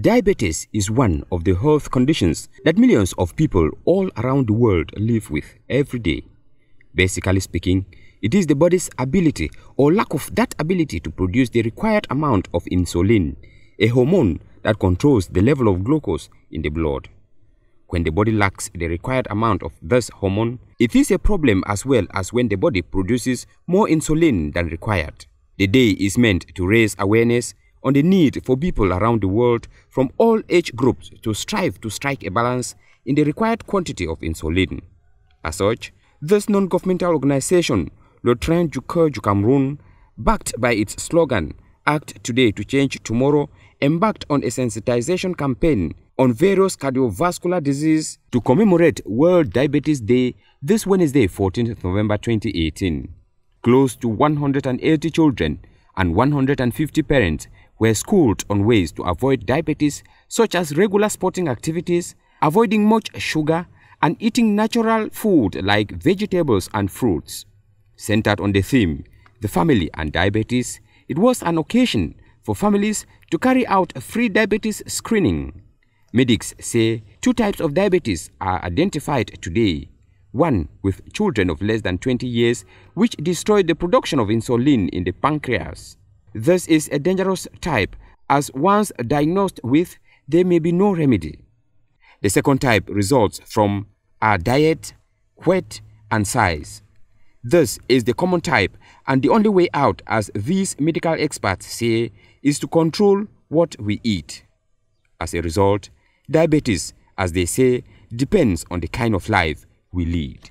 Diabetes is one of the health conditions that millions of people all around the world live with every day. Basically speaking, it is the body's ability or lack of that ability to produce the required amount of insulin, a hormone that controls the level of glucose in the blood. When the body lacks the required amount of this hormone, it is a problem as well as when the body produces more insulin than required. The day is meant to raise awareness on the need for people around the world from all age groups to strive to strike a balance in the required quantity of insulin. As such, this non-governmental organization, Le Train du Coeur du Cameroun, backed by its slogan, Act Today to Change Tomorrow, embarked on a sensitization campaign on various cardiovascular diseases to commemorate World Diabetes Day this Wednesday, 14th November 2018. Close to 180 children and 150 parents were schooled on ways to avoid diabetes such as regular sporting activities, avoiding much sugar, and eating natural food like vegetables and fruits. Centered on the theme, the family and diabetes, it was an occasion for families to carry out free diabetes screening. Medics say two types of diabetes are identified today. One with children of less than 20 years, which destroy the production of insulin in the pancreas. This is a dangerous type as once diagnosed with, there may be no remedy. The second type results from our diet, weight, and size. This is the common type and the only way out as these medical experts say is to control what we eat. As a result, diabetes, as they say, depends on the kind of life we lead.